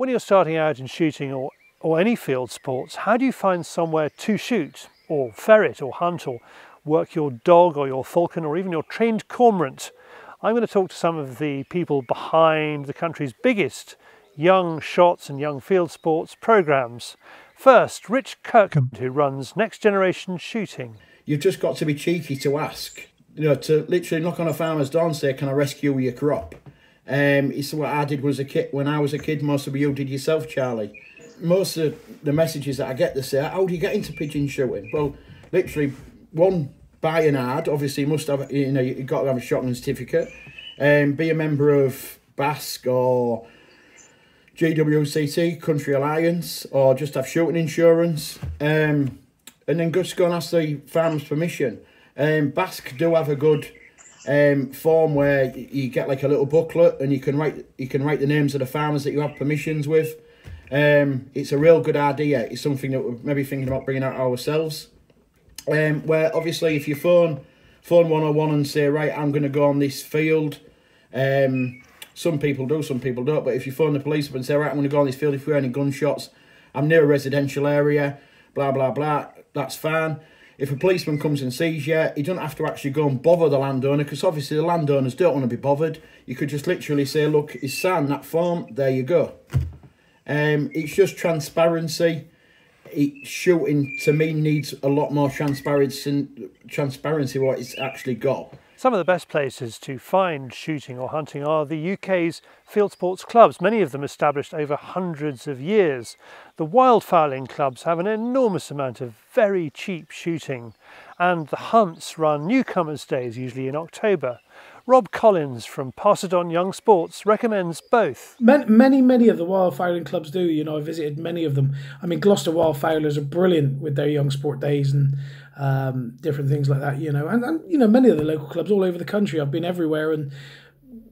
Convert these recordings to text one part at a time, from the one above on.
When you're starting out in shooting or, or any field sports, how do you find somewhere to shoot or ferret or hunt or work your dog or your falcon or even your trained cormorant? I'm going to talk to some of the people behind the country's biggest young shots and young field sports programs. First, Rich Kirkham, who runs Next Generation Shooting. You've just got to be cheeky to ask. You know, to literally knock on a farmer's door and say, "Can I rescue your crop?" Um, it's what I did was a kid when I was a kid. Most of you did yourself, Charlie. Most of the messages that I get, they say, "How do you get into pigeon shooting?" Well, literally, one buy an ad. Obviously, you must have you know you've got to have a shotgun certificate, um, be a member of BASC or GWCT Country Alliance, or just have shooting insurance, um, and then just go and ask the farm's permission. Um, Basque do have a good um, form where you get like a little booklet and you can write you can write the names of the farmers that you have permissions with. Um, it's a real good idea. It's something that we're maybe thinking about bringing out ourselves. Um, where obviously if you phone phone 101 and say right I'm going to go on this field, um, some people do, some people don't. But if you phone the police up and say right I'm going to go on this field, if we hear any gunshots, I'm near a residential area, blah blah blah, that's fine if a policeman comes and sees you, he doesn't have to actually go and bother the landowner because obviously the landowners don't want to be bothered. You could just literally say, look, he's signed that form, there you go. Um, it's just transparency. It, shooting to me needs a lot more transparency, transparency what it's actually got. Some of the best places to find shooting or hunting are the UK's field sports clubs, many of them established over hundreds of years. The wildfowling clubs have an enormous amount of very cheap shooting, and the hunts run newcomers' days, usually in October. Rob Collins from Pass-it-on Young Sports recommends both. Many, many of the wildfowling clubs do. You know, I visited many of them. I mean, Gloucester Wildfowlers are brilliant with their young sport days and um, different things like that. You know, and, and you know many of the local clubs all over the country. I've been everywhere and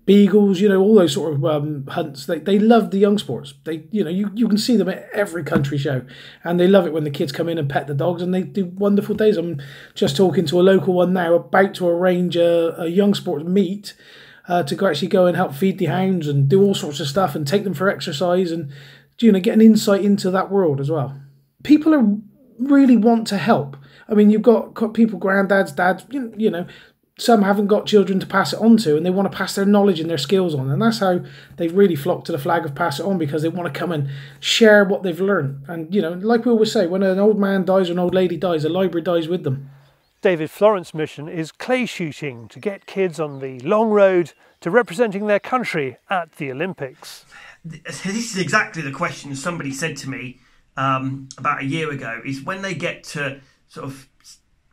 beagles, you know, all those sort of um, hunts. They, they love the young sports. They, you know, you, you can see them at every country show, and they love it when the kids come in and pet the dogs, and they do wonderful days. I'm just talking to a local one now, about to arrange a, a young sports meet uh, to go actually go and help feed the hounds and do all sorts of stuff and take them for exercise and you know get an insight into that world as well. People are really want to help. I mean, you've got, people, granddads, dads, you know, some haven't got children to pass it on to and they want to pass their knowledge and their skills on and that's how they've really flocked to the flag of pass it on because they want to come and share what they've learned. And you know like we always say when an old man dies or an old lady dies a library dies with them. David Florent's mission is clay shooting to get kids on the long road to representing their country at the olympics. This is exactly the question somebody said to me um, about a year ago is when they get to sort of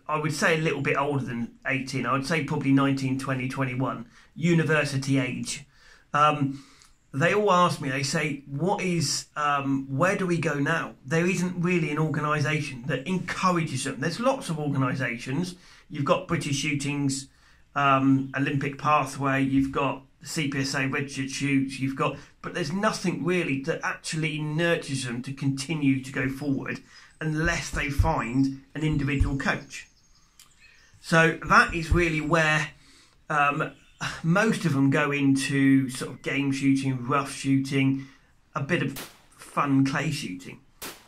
I would say a little bit older than 18. I would say probably 19, 20, 21, university age. Um, they all ask me, they say, what is, um, where do we go now? There isn't really an organisation that encourages them. There's lots of organisations. You've got British Shootings, um, Olympic Pathway, you've got CPSA registered shoots, you've got, but there's nothing really that actually nurtures them to continue to go forward unless they find an individual coach. So that is really where um, most of them go into sort of game shooting, rough shooting, a bit of fun clay shooting.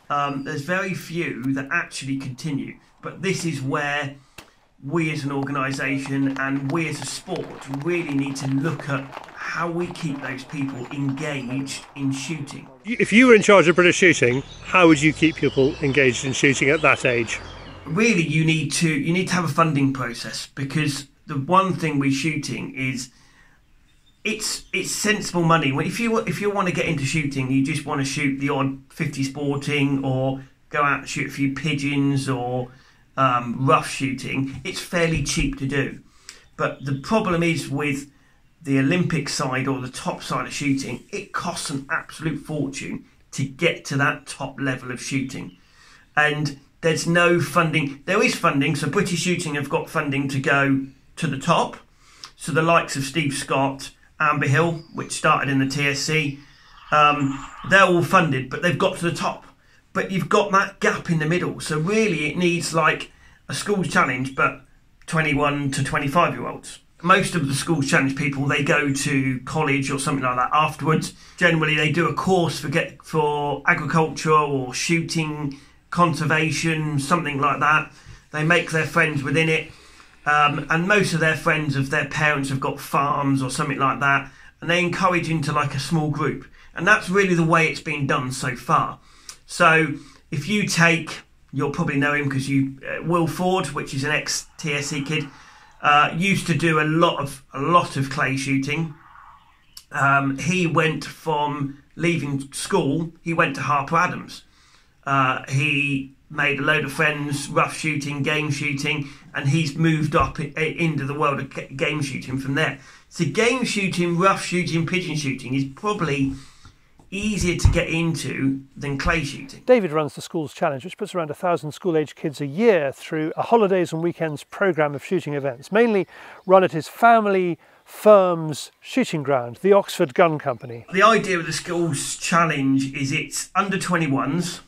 Um, there's very few that actually continue, but this is where we as an organisation and we as a sport really need to look at how we keep those people engaged in shooting. If you were in charge of British shooting, how would you keep people engaged in shooting at that age? Really you need to you need to have a funding process because the one thing we're shooting is it's it's sensible money. If you if you want to get into shooting, you just want to shoot the odd fifty sporting or go out and shoot a few pigeons or um, rough shooting. It's fairly cheap to do, but the problem is with the Olympic side or the top side of shooting, it costs an absolute fortune to get to that top level of shooting, and there's no funding. There is funding, so British Shooting have got funding to go to the top. So the likes of Steve Scott, Amber Hill, which started in the TSC, um, they're all funded, but they've got to the top. But you've got that gap in the middle. So really, it needs like a school challenge, but 21 to 25 year olds. most of the schools challenge people they go to college or something like that afterwards generally they do a course for get for agriculture or shooting conservation something like that they make their friends within it um, and most of their friends of their parents have got farms or something like that and they encourage into like a small group and that's really the way it's been done so far so if you take you'll probably know him because you uh, will ford which is an ex TSC kid uh, used to do a lot of a lot of clay shooting. Um, he went from leaving school. He went to Harper Adams. Uh, he made a load of friends, rough shooting, game shooting, and he's moved up into the world of game shooting from there. So game shooting, rough shooting, pigeon shooting is probably easier to get into than clay shooting. David runs the Schools Challenge, which puts around a thousand school age kids a year through a holidays and weekends programme of shooting events, mainly run at his family firm's shooting ground, the Oxford Gun Company. The idea of the Schools Challenge is it's under 21s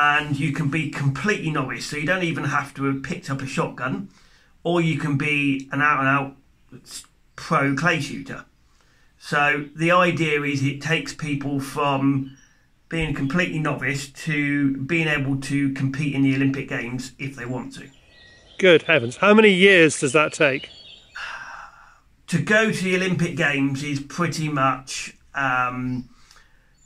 and you can be completely novice, so you don't even have to have picked up a shotgun, or you can be an out and out pro clay shooter. So the idea is it takes people from being completely novice to being able to compete in the Olympic Games if they want to. Good heavens. How many years does that take? To go to the Olympic Games is pretty much um,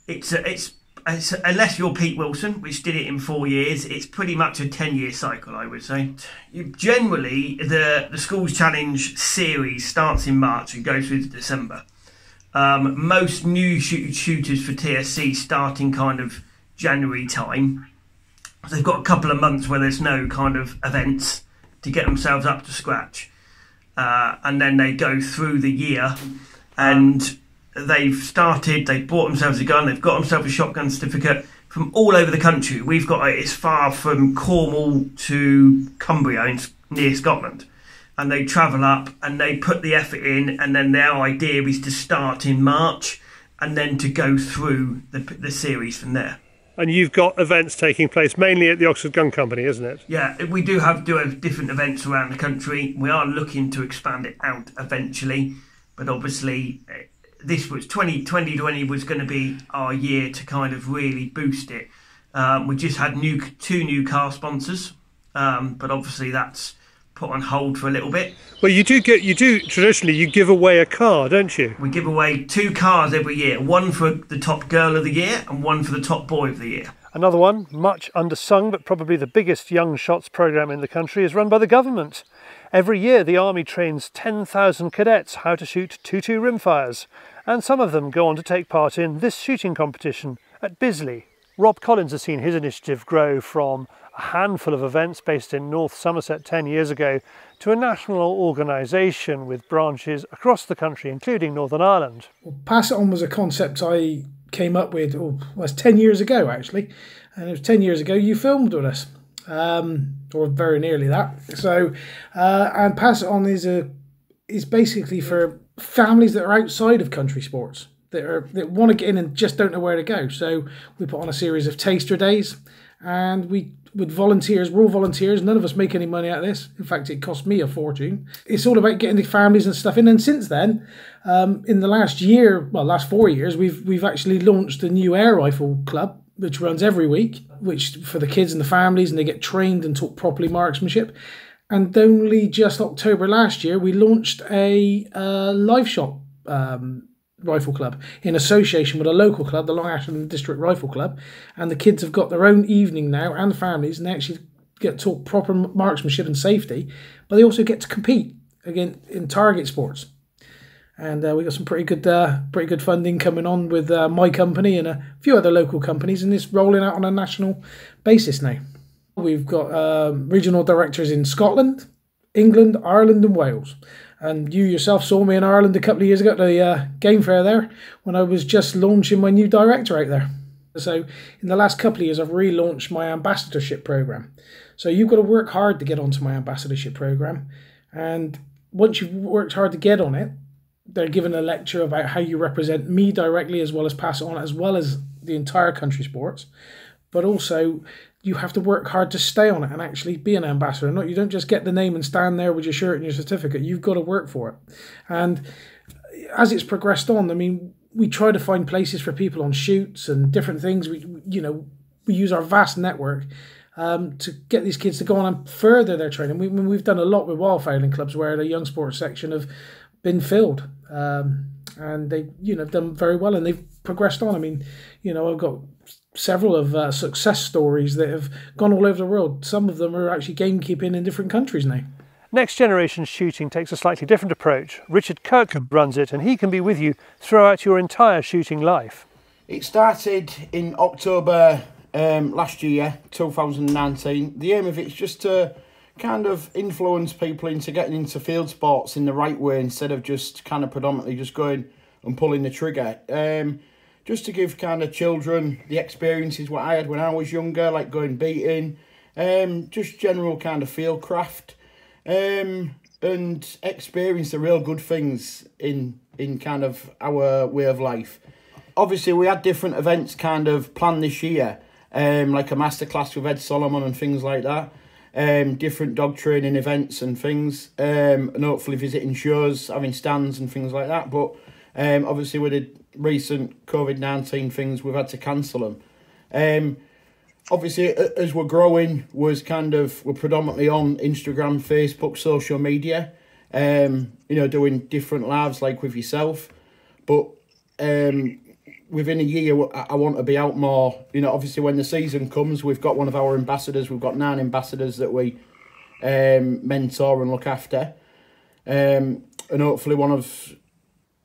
it's a, it's, unless you're Pete Wilson, which did it in four years, it's pretty much a ten year cycle, I would say. You, generally, the the Schools Challenge series starts in March and goes through to December. Um, most new shoot- shooters for TSC starting kind of January time. They've got a couple of months where there's no kind of events to get themselves up to scratch. Uh, and then they go through the year and they've started, they've bought themselves a gun, they've got themselves a shotgun certificate from all over the country. We've got it as far from Cornwall to Cumbria in, near Scotland and they travel up and they put the effort in, and then their idea is to start in March and then to go through the, the series from there. And you've got events taking place mainly at the Oxford Gun Company, isn't it? Yeah, we do have do have different events around the country. We are looking to expand it out eventually, but obviously this was 20, 2020 was going to be our year to kind of really boost it. Um, we just had new two new car sponsors, um, but obviously that's put on hold for a little bit. Well, you do get you do traditionally you give away a car, don't you? We give away two cars every year, one for the top girl of the year and one for the top boy of the year. Another one, much undersung but probably the biggest young shots program in the country, is run by the government. Every year, the Army trains 10,000 cadets how to shoot 2-2 rimfires, and some of them go on to take part in this shooting competition at Bisley. Rob Collins has seen his initiative grow from a handful of events based in North Somerset 10 years ago to a national organisation with branches across the country, including Northern Ireland. Well, Pass It On was a concept I came up with, oh, well, 10 years ago actually. And it was 10 years ago you filmed with us, um, or very nearly that. So, uh, and Pass It On is, a, is basically for families that are outside of country sports. That, are, that want to get in and just don't know where to go. So we put on a series of taster days and we with volunteers, we're all volunteers. None of us make any money out of this. In fact, it cost me a fortune. It's all about getting the families and stuff in. And since then, um, in the last year, well, last four years, we've we've actually launched a new air rifle club which runs every week, which for the kids and the families, and they get trained and taught properly marksmanship. And only just October last year, we launched a uh, live shot um, Rifle Club in association with a local club, the Long Ashton District Rifle Club. And the kids have got their own evening now and families, and they actually get taught proper marksmanship and safety, but they also get to compete again in target sports. And uh, we got some pretty good, uh, pretty good funding coming on with uh, my company and a few other local companies, and it's rolling out on a national basis now. We've got um, regional directors in Scotland, England, Ireland, and Wales. And you yourself saw me in Ireland a couple of years ago at the uh, game fair there when I was just launching my new director out there. So in the last couple of years, I've relaunched my ambassadorship program. So you've got to work hard to get onto my ambassadorship program. And once you've worked hard to get on it, they're given a lecture about how you represent me directly as well as pass on, as well as the entire country sports. But also you have to work hard to stay on it and actually be an ambassador. Not you don't just get the name and stand there with your shirt and your certificate. You've got to work for it. And as it's progressed on, I mean, we try to find places for people on shoots and different things. We, you know, we use our vast network um, to get these kids to go on and further their training. We, we've done a lot with wildfowling clubs where the young sports section have been filled. Um, and they, you know, done very well and they've progressed on. I mean, you know, I've got several of uh, success stories that have gone all over the world. Some of them are actually gamekeeping in different countries now. Next Generation Shooting takes a slightly different approach. Richard Kirkham runs it and he can be with you throughout your entire shooting life. It started in October um, last year, 2019. The aim of it is just to kind of influence people into getting into field sports in the right way instead of just kind of predominantly just going and pulling the trigger. Um, just to give kind of children the experiences what I had when I was younger, like going beating, um, just general kind of field craft, um, and experience the real good things in in kind of our way of life. Obviously, we had different events kind of planned this year, um, like a masterclass with Ed Solomon and things like that. Um, different dog training events and things, um, and hopefully visiting shows, having stands and things like that. But um, obviously, with the recent COVID nineteen things, we've had to cancel them. Um, obviously, as we're growing, was kind of we're predominantly on Instagram, Facebook, social media. Um, you know, doing different lives like with yourself, but um, within a year, I want to be out more. You know, obviously, when the season comes, we've got one of our ambassadors. We've got nine ambassadors that we um, mentor and look after, um, and hopefully, one of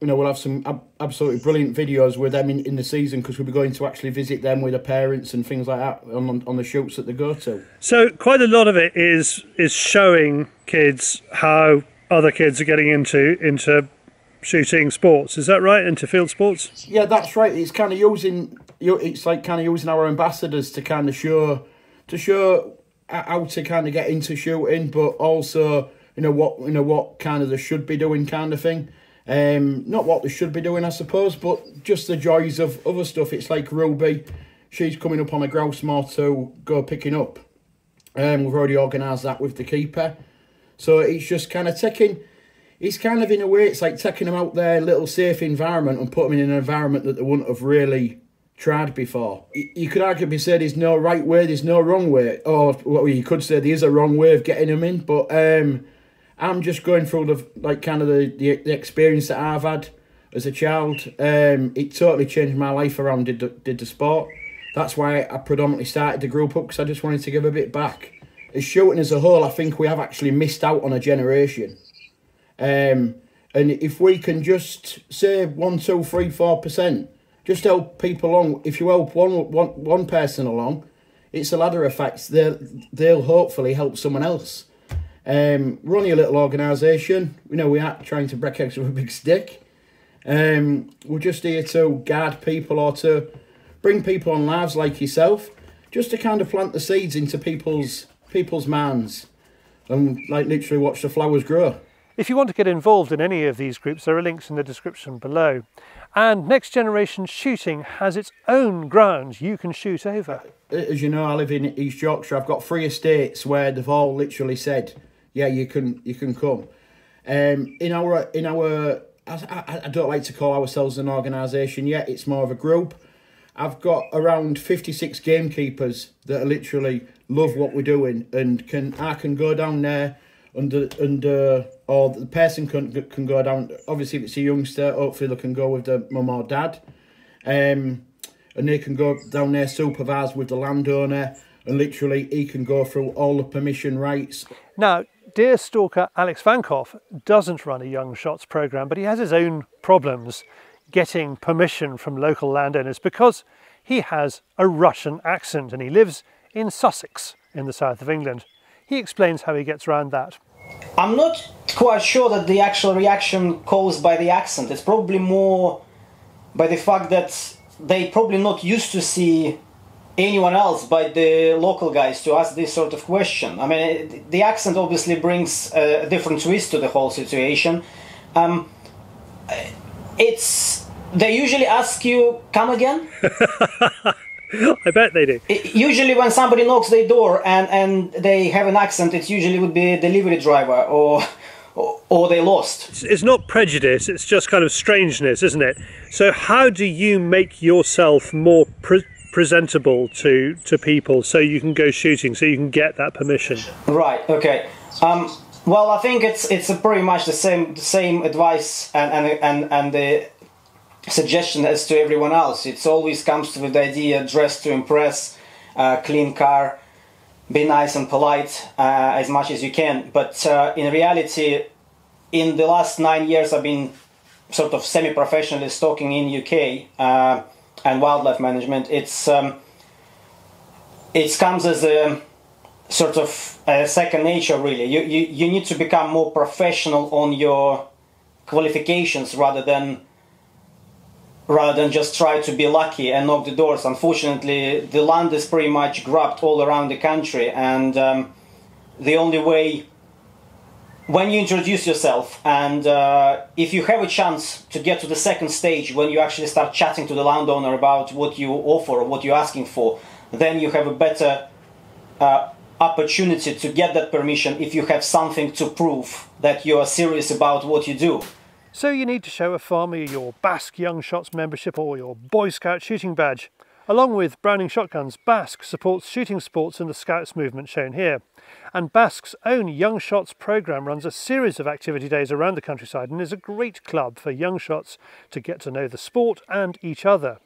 you know, we'll have some ab- absolutely brilliant videos with them in, in the season because we'll be going to actually visit them with the parents and things like that on, on the shoots that they go to. So quite a lot of it is is showing kids how other kids are getting into into shooting sports. Is that right? Into field sports? Yeah, that's right. It's kind of using it's like kind of using our ambassadors to kind of show to show how to kind of get into shooting, but also you know what you know what kind of they should be doing, kind of thing. Um, not what they should be doing, I suppose, but just the joys of other stuff. It's like Ruby, she's coming up on a grouse moor to go picking up. Um, we've already organised that with the keeper. So it's just kind of taking, it's kind of in a way, it's like taking them out their little safe environment and putting them in an environment that they wouldn't have really tried before. You could arguably say there's no right way, there's no wrong way, or well, you could say there is a wrong way of getting them in, but um, I'm just going through the like kind of the, the, the experience that I've had as a child. Um, it totally changed my life around did the, did the sport. That's why I predominantly started the group up because I just wanted to give a bit back. As shooting as a whole, I think we have actually missed out on a generation. Um, and if we can just say one, two, three, four percent, just help people along. If you help one, one, one person along, it's a ladder effect. They'll, they'll hopefully help someone else. Um, only a little organisation. You know, we aren't trying to break eggs with a big stick. Um, we're just here to guard people or to bring people on lives like yourself, just to kind of plant the seeds into people's people's minds and like literally watch the flowers grow. If you want to get involved in any of these groups, there are links in the description below. And Next Generation Shooting has its own grounds you can shoot over. As you know, I live in East Yorkshire. I've got three estates where they've all literally said yeah, you can you can come. Um, in our in our I, I don't like to call ourselves an organisation yet. It's more of a group. I've got around fifty six gamekeepers that literally love what we're doing and can I can go down there under under or the person can can go down. Obviously, if it's a youngster, hopefully they can go with the mum or dad, um, and they can go down there supervised with the landowner, and literally he can go through all the permission rights. Now, deer stalker Alex Vankov doesn't run a Young Shots program, but he has his own problems getting permission from local landowners because he has a Russian accent and he lives in Sussex in the south of England. He explains how he gets around that. I'm not quite sure that the actual reaction caused by the accent. It's probably more by the fact that they probably not used to see anyone else but the local guys to ask this sort of question. I mean, the accent obviously brings a different twist to the whole situation. Um, it's they usually ask you, "Come again." I bet they do. It- usually when somebody knocks their door and, and they have an accent, it usually would be a delivery driver or or, they lost. It's- It's not prejudice, it's just kind of strangeness, isn't it? So, how do you make yourself more pre- presentable to, to people so you can go shooting, so you can get that permission? Right. Okay. Um, well, I think it's it's pretty much the same the same advice and and and, and the suggestion as to everyone else. It's always comes with the idea dress to impress, uh, clean car, be nice and polite uh, as much as you can. But uh, in reality, in the last nine years, I've been sort of semi-professionally stalking in UK uh, and wildlife management. It's um, it comes as a sort of a second nature really you, you you need to become more professional on your qualifications rather than rather than just try to be lucky and knock the doors unfortunately the land is pretty much grabbed all around the country and um, the only way when you introduce yourself and uh, if you have a chance to get to the second stage when you actually start chatting to the landowner about what you offer or what you're asking for then you have a better uh, opportunity to get that permission if you have something to prove that you are serious about what you do. So, you need to show a farmer your BASC Young Shots membership or your Boy Scout shooting badge. Along with Browning Shotguns, BASC supports shooting sports and the Scouts movement shown here. And BASC's own Young Shots programme runs a series of activity days around the countryside and is a great club for young shots to get to know the sport and each other.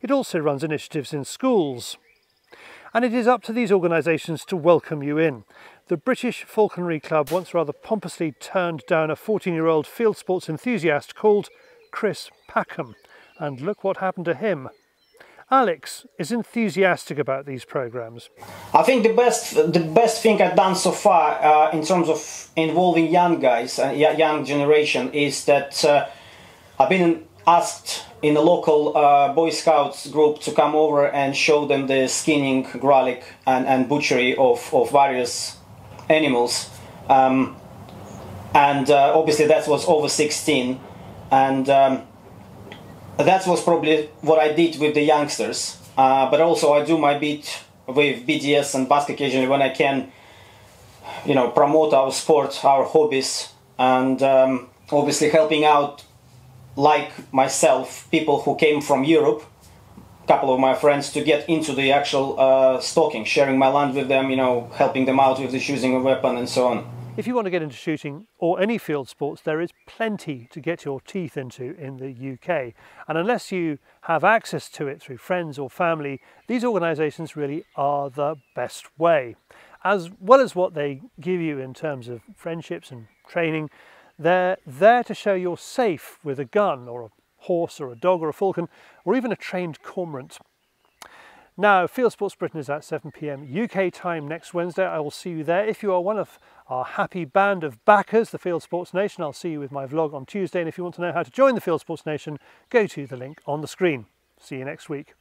It also runs initiatives in schools. And it is up to these organisations to welcome you in. The British Falconry Club once rather pompously turned down a 14 year old field sports enthusiast called Chris Packham. And look what happened to him. Alex is enthusiastic about these programmes. I think the best the best thing I've done so far uh, in terms of involving young guys and uh, young generation is that uh, I've been asked in a local uh, Boy Scouts group to come over and show them the skinning, gralloch, and, and butchery of, of various animals. Um, and uh, obviously that was over 16. And um, that was probably what I did with the youngsters. Uh, but also I do my bit with BDS and BASC occasionally when I can, you know, promote our sport, our hobbies, and um, obviously helping out like myself, people who came from Europe, a couple of my friends, to get into the actual uh, stalking, sharing my land with them, you know, helping them out with the choosing a weapon and so on. If you want to get into shooting or any field sports, there is plenty to get your teeth into in the UK. And unless you have access to it through friends or family, these organisations really are the best way. As well as what they give you in terms of friendships and training, they're there to show you're safe with a gun or a horse or a dog or a falcon or even a trained cormorant. Now, Field Sports Britain is at 7pm UK time next Wednesday. I will see you there. If you are one of our happy band of backers, the Field Sports Nation, I'll see you with my vlog on Tuesday. And if you want to know how to join the Field Sports Nation, go to the link on the screen. See you next week.